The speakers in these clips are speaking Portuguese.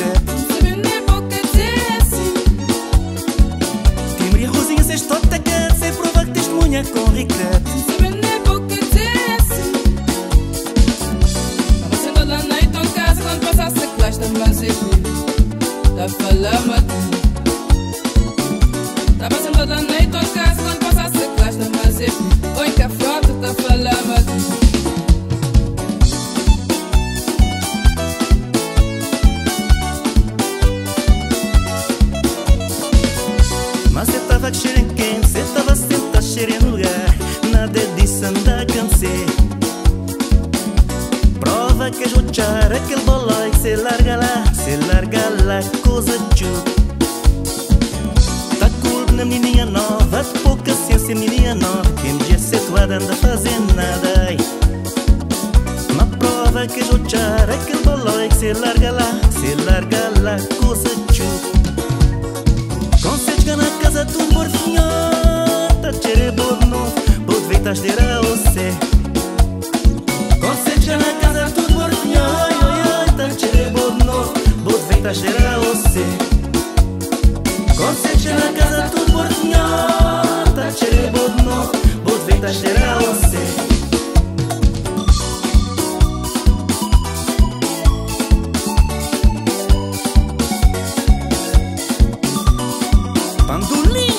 pocket nem in pocket, sim Timbre e rosinha, a atacante Sem prova que testemunha com Ricardo Nada disso anda a cansar Prova que jogar aquele bolói Cê larga lá, cê larga lá, coisa tchu Tá cool na menininha nova, pouca ciência menininha nova Quem dia situada anda fazendo nada ai. Uma prova que jogar aquele bolói Cê larga lá, cê larga lá, coisa tchu Conselho na casa do borno, bod veitas dera você Conselho na casa do morfinhota Tere borno, bod veitas dera você Conselho na casa do morfinhota Tere borno, bod veitas dera você Pandulinha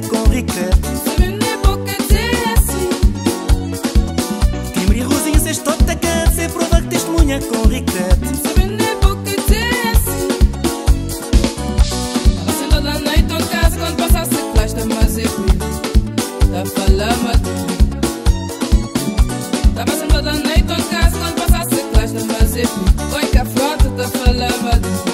testemunha com pouco dizer assim Tem mulher rosinha, cês toda quer Cê prova que testemunha com Sabendo pouco dizer assim Tava sendo lá na então casa Quando passasse a classe da mas eu Tá falando Tava sendo lá na então casa Quando passasse a classe da mas eu Oi, que a frota tá falando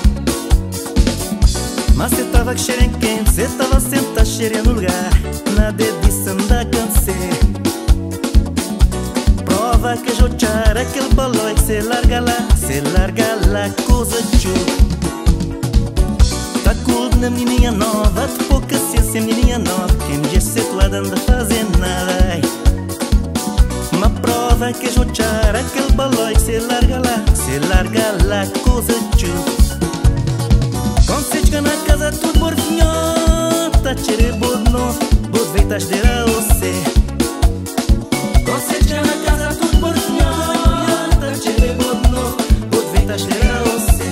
Mas cê tava que cheirem quente Cê tava sentado cheirando no lugar Nada disso anda a cansar Prova que jogar aquele balão Cê larga lá, cê larga lá Coisa tchu Tá cool na menininha nova De pouca ciência menininha nova Quem dia situada anda fazendo nada. Uma prova que jogar aquele balão Cê larga lá, cê larga lá Coisa tchu morfinhota Tire bodno, bod veitas dera você Conselho na casa tudo morfinhota Tire bodno, bod veitas dera você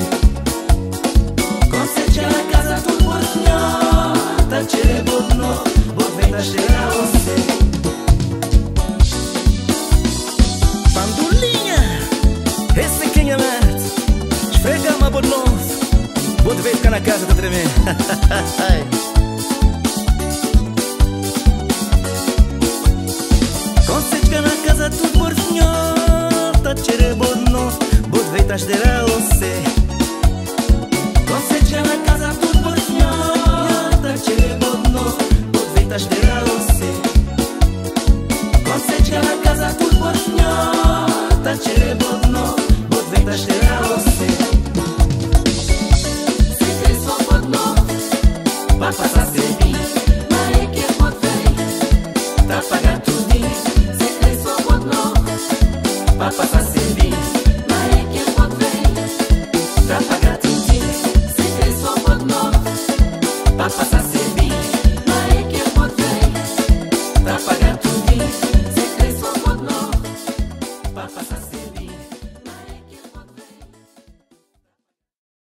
Conselho na casa tudo morfinhota Tire bodno, bod veitas dera você Pandulinha, esse é quem é mais Esfrega uma bod novo Vou te ver ficar na casa, tá tremendo